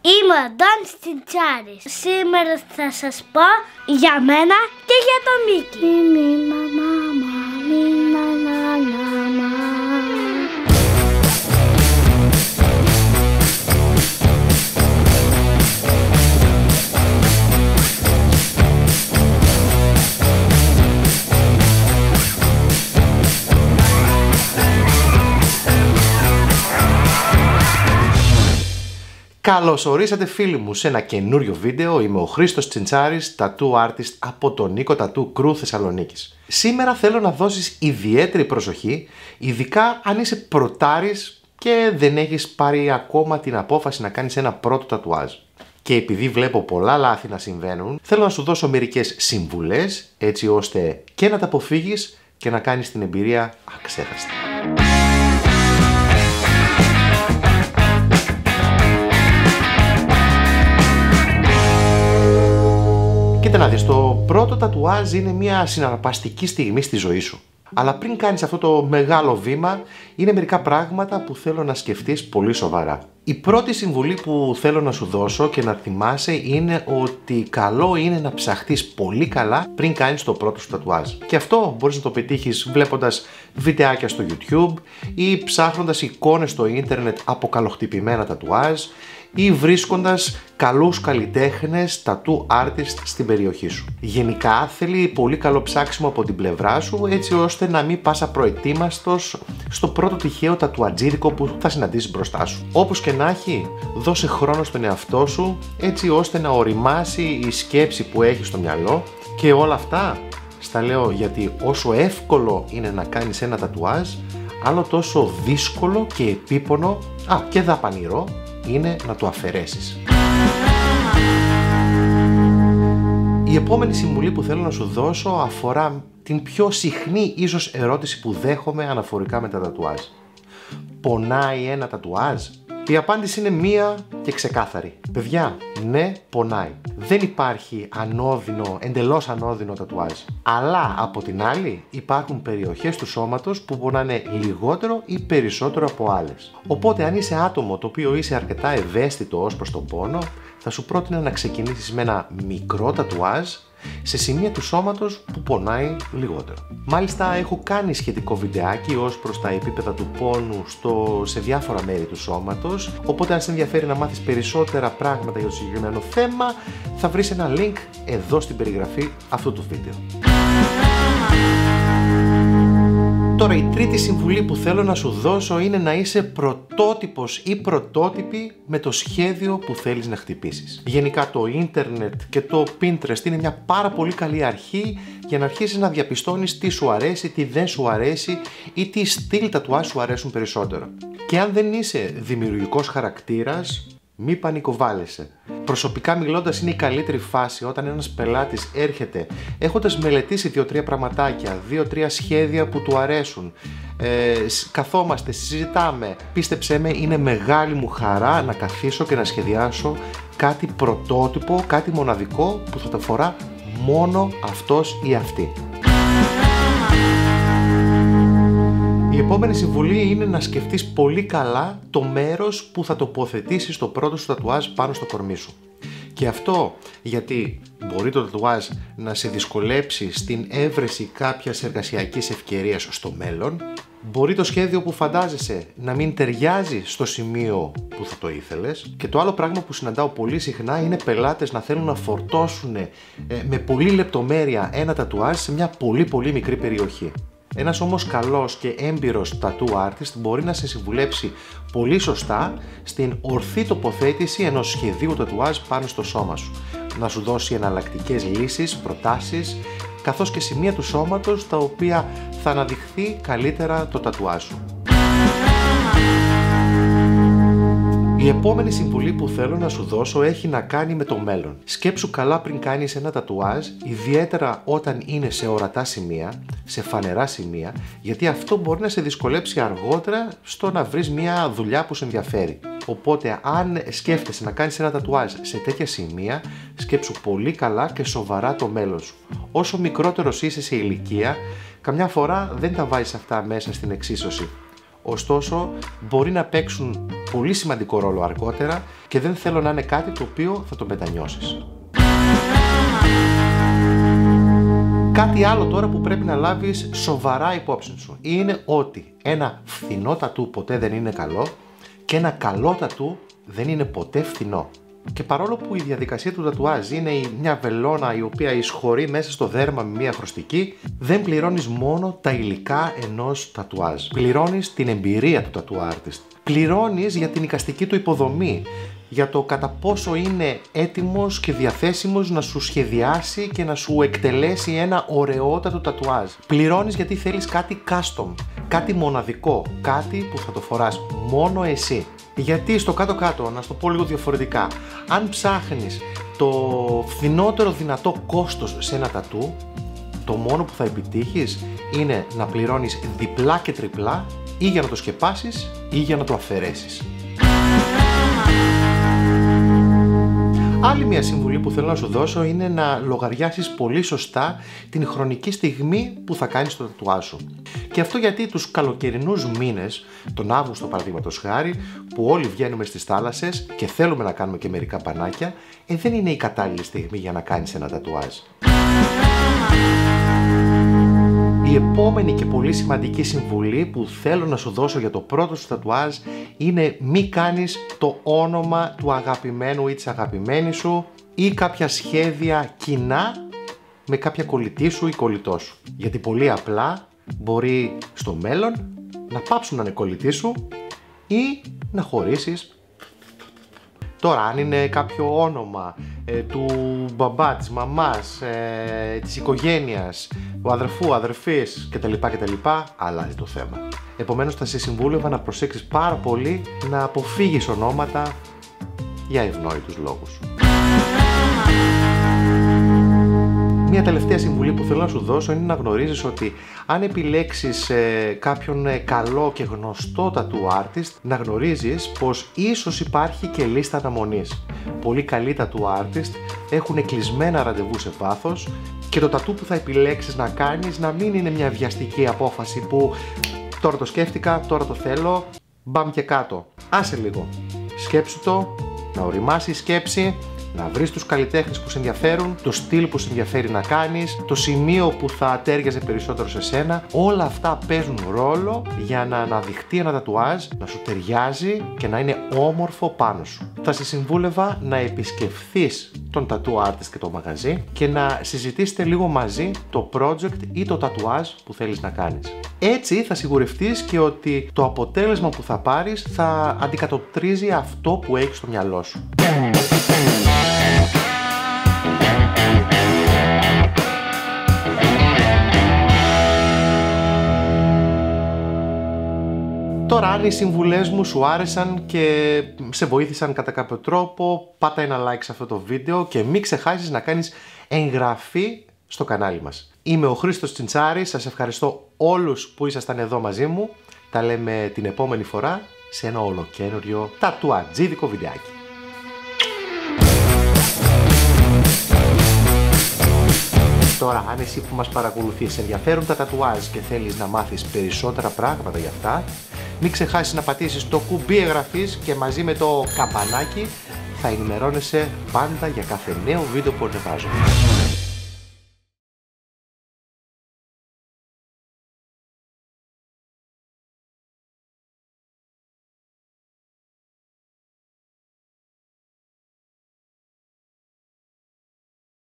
Είμαι ο Ντόν Τσιντσάρης. Σήμερα θα σας πω για μένα και για το Μίκη. Μι, μι, μα, Καλώς ορίσατε φίλοι μου σε ένα καινούριο βίντεο. Είμαι ο Χρήστος Τσιντσάρης, tattoo artist από το Νίκο Tattoo Crew Θεσσαλονίκης. Σήμερα θέλω να δώσεις ιδιαίτερη προσοχή, ειδικά αν είσαι πρωτάρης και δεν έχεις πάρει ακόμα την απόφαση να κάνεις ένα πρώτο τατουάζ. Και επειδή βλέπω πολλά λάθη να συμβαίνουν, θέλω να σου δώσω μερικές συμβουλές, έτσι ώστε και να τα αποφύγεις και να κάνεις την εμπειρία αξέχαστη. Κοίτα να δεις, το πρώτο τατουάζ είναι μια συναρπαστική στιγμή στη ζωή σου. Αλλά πριν κάνεις αυτό το μεγάλο βήμα, είναι μερικά πράγματα που θέλω να σκεφτείς πολύ σοβαρά. Η πρώτη συμβουλή που θέλω να σου δώσω και να θυμάσαι είναι ότι καλό είναι να ψαχτείς πολύ καλά πριν κάνεις το πρώτο σου τατουάζ. Και αυτό μπορείς να το πετύχεις βλέποντας βιντεάκια στο YouTube ή ψάχνοντας εικόνες στο ίντερνετ από καλοχτυπημένα τατουάζ ή βρίσκοντας καλούς καλλιτέχνες tattoo artist στην περιοχή σου. Γενικά θέλει πολύ καλό ψάξιμο από την πλευρά σου έτσι ώστε να μην πας απροετοίμαστος στο πρώτο τυχαίο τατουατζίδικο που θα συναντήσεις μπροστά σου. Όπως και να έχει, δώσε χρόνο στον εαυτό σου έτσι ώστε να οριμάσει η σκέψη που έχει στο μυαλό και όλα αυτά στα λέω γιατί όσο εύκολο είναι να κάνεις ένα τατουάζ άλλο τόσο δύσκολο και επίπονο α, και δαπανηρό είναι να το αφαιρέσεις. Η επόμενη συμβουλή που θέλω να σου δώσω αφορά την πιο συχνή ίσως ερώτηση που δέχομαι αναφορικά με τα τατουάζ. Πονάει ένα τατουάζ; Η απάντηση είναι μία και ξεκάθαρη. Παιδιά, ναι, πονάει. Δεν υπάρχει ανώδυνο, εντελώς ανώδυνο τατουάζ. Αλλά από την άλλη υπάρχουν περιοχές του σώματος που πονάνε λιγότερο ή περισσότερο από άλλες. Οπότε αν είσαι άτομο το οποίο είσαι αρκετά ευαίσθητο ως προς τον πόνο, θα σου πρότεινα να ξεκινήσεις με ένα μικρό τατουάζ σε σημεία του σώματος που πονάει λιγότερο. Μάλιστα έχω κάνει σχετικό βιντεάκι ως προς τα επίπεδα του πόνου στο, σε διάφορα μέρη του σώματος οπότε αν σε ενδιαφέρει να μάθεις περισσότερα πράγματα για το συγκεκριμένο θέμα θα βρεις ένα link εδώ στην περιγραφή αυτού του βίντεο. Τώρα η τρίτη συμβουλή που θέλω να σου δώσω είναι να είσαι πρωτότυπος ή πρωτότυπη με το σχέδιο που θέλεις να χτυπήσεις. Γενικά το ίντερνετ και το Pinterest είναι μια πάρα πολύ καλή αρχή για να αρχίσεις να διαπιστώνεις τι σου αρέσει, τι δεν σου αρέσει ή τι στυλ τατουά σου αρέσουν περισσότερο. Και αν δεν είσαι δημιουργικός χαρακτήρας, μη πανικοβάλλεσαι. Προσωπικά μιλώντας, είναι η καλύτερη φάση όταν ένας πελάτης έρχεται έχοντας μελετήσει δύο-τρία πραγματάκια, δύο-τρία σχέδια που του αρέσουν. Ε, καθόμαστε, συζητάμε. Πίστεψέ με, είναι μεγάλη μου χαρά να καθίσω και να σχεδιάσω κάτι πρωτότυπο, κάτι μοναδικό που θα το φορά μόνο αυτός ή αυτή. Η επόμενη συμβουλή είναι να σκεφτείς πολύ καλά το μέρος που θα τοποθετήσεις το πρώτο σου τατουάζ πάνω στο κορμί σου. Και αυτό γιατί μπορεί το τατουάζ να σε δυσκολέψει στην έβρεση κάποιας εργασιακής ευκαιρίας στο μέλλον, μπορεί το σχέδιο που φαντάζεσαι να μην ταιριάζει στο σημείο που θα το ήθελες και το άλλο πράγμα που συναντάω πολύ συχνά είναι πελάτες να θέλουν να φορτώσουν ε, με πολύ λεπτομέρεια ένα τατουάζ σε μια πολύ πολύ μικρή περιοχή. Ένας όμως καλός και έμπειρος tattoo artist μπορεί να σε συμβουλέψει πολύ σωστά στην ορθή τοποθέτηση ενός σχεδίου τατουάζ πάνω στο σώμα σου. Να σου δώσει εναλλακτικές λύσεις, προτάσεις, καθώς και σημεία του σώματος τα οποία θα αναδειχθεί καλύτερα το τατουάζ σου. Η επόμενη συμβουλή που θέλω να σου δώσω έχει να κάνει με το μέλλον. Σκέψου καλά πριν κάνεις ένα τατουάζ, ιδιαίτερα όταν είναι σε ορατά σημεία, σε φανερά σημεία, γιατί αυτό μπορεί να σε δυσκολέψει αργότερα στο να βρεις μια δουλειά που σε ενδιαφέρει. Οπότε αν σκέφτεσαι να κάνεις ένα τατουάζ σε τέτοια σημεία, σκέψου πολύ καλά και σοβαρά το μέλλον σου. Όσο μικρότερος είσαι σε ηλικία, καμιά φορά δεν τα βάζεις αυτά μέσα στην εξίσωση ωστόσο μπορεί να παίξουν πολύ σημαντικό ρόλο αργότερα και δεν θέλω να είναι κάτι το οποίο θα το μετανιώσεις. Κάτι άλλο τώρα που πρέπει να λάβεις σοβαρά υπόψη σου είναι ότι ένα φθηνό τατού ποτέ δεν είναι καλό και ένα καλό τατού δεν είναι ποτέ φθηνό. Και παρόλο που η διαδικασία του τατουάζ είναι μια βελόνα η οποία εισχωρεί μέσα στο δέρμα με μια χρωστική, δεν πληρώνεις μόνο τα υλικά ενός τατουάζ. Πληρώνεις την εμπειρία του tattoo artist. Πληρώνεις για την οικαστική του υποδομή, για το κατά πόσο είναι έτοιμος και διαθέσιμος να σου σχεδιάσει και να σου εκτελέσει ένα ωραιότατο τατουάζ. Πληρώνεις γιατί θέλεις κάτι custom, κάτι μοναδικό, κάτι που θα το φοράς μόνο εσύ. Γιατί στο κάτω-κάτω, να στο πω λίγο διαφορετικά, αν ψάχνεις το φθηνότερο δυνατό κόστος σε ένα τατού, το μόνο που θα επιτύχεις είναι να πληρώνεις διπλά και τριπλά ή για να το σκεπάσεις ή για να το αφαιρέσεις. Άλλη μια συμβουλή που θέλω να σου δώσω είναι να λογαριάσεις πολύ σωστά την χρονική στιγμή που θα κάνεις το τατουάζ σου. Και αυτό γιατί τους καλοκαιρινούς μήνες, τον Αύγουστο παραδείγματος χάρη, που όλοι βγαίνουμε στις θάλασσες και θέλουμε να κάνουμε και μερικά πανάκια, ε, δεν είναι η κατάλληλη στιγμή για να κάνεις ένα τατουάζ. Η επόμενη και πολύ σημαντική συμβουλή που θέλω να σου δώσω για το πρώτο σου τατουάζ είναι μη κάνεις το όνομα του αγαπημένου ή της αγαπημένης σου ή κάποια σχέδια κοινά με κάποια κολλητή σου ή κολλητό σου. Γιατί πολύ απλά μπορεί στο μέλλον να πάψουν να είναι κολλητή σου ή να χωρίσεις Τώρα, αν είναι κάποιο όνομα ε, του μπαμπά, της μαμάς, ε, της οικογένειας, του αδερφού, αδερφής κτλ. κτλ. αλλάζει το θέμα. Επομένως θα σε συμβούλευα να προσέξεις πάρα πολύ να αποφύγεις ονόματα για ευνόητους λόγους. Μια τελευταία συμβουλή που θέλω να σου δώσω είναι να γνωρίζεις ότι αν επιλέξεις ε, κάποιον ε, καλό και γνωστό tattoo artist, να γνωρίζεις πως ίσως υπάρχει και λίστα αναμονής. Πολύ καλοί tattoo artist έχουν κλεισμένα ραντεβού σε βάθος και το tattoo που θα επιλέξεις να κάνεις να μην είναι μια βιαστική απόφαση που τώρα το σκέφτηκα, τώρα το θέλω, μπαμ και κάτω. Άσε λίγο. Σκέψου το, να οριμάσεις η σκέψη να βρεις τους καλλιτέχνες που σε ενδιαφέρουν, το στυλ που σε ενδιαφέρει να κάνεις, το σημείο που θα τέριαζε περισσότερο σε σένα. Όλα αυτά παίζουν ρόλο για να αναδειχτεί ένα τατουάζ, να σου ταιριάζει και να είναι όμορφο πάνω σου. Θα σε συμβούλευα να επισκεφθείς τον tattoo artist και το μαγαζί και να συζητήσετε λίγο μαζί το project ή το τατουάζ που θέλεις να κάνεις. Έτσι θα σιγουρευτείς και ότι το αποτέλεσμα που θα πάρεις θα αντικατοπτρίζει αυτό που έχεις στο μυαλό σου. Τώρα αν οι συμβουλές μου σου άρεσαν και σε βοήθησαν κατά κάποιο τρόπο, πάτα ένα like σε αυτό το βίντεο και μην ξεχάσεις να κάνεις εγγραφή στο κανάλι μας. Είμαι ο Χρήστος Τσιντσάρης, σας ευχαριστώ όλους που ήσασταν εδώ μαζί μου. Τα λέμε την επόμενη φορά σε ένα ολοκένουργιο τατουατζίδικο βιντεάκι. Τώρα, αν εσύ που μας παρακολουθείς ενδιαφέρουν τα τατουάζ και θέλεις να μάθεις περισσότερα πράγματα για αυτά, μην ξεχάσεις να πατήσεις το κουμπί εγγραφής και μαζί με το καμπανάκι θα ενημερώνεσαι πάντα για κάθε νέο βίντεο που ανεβάζω.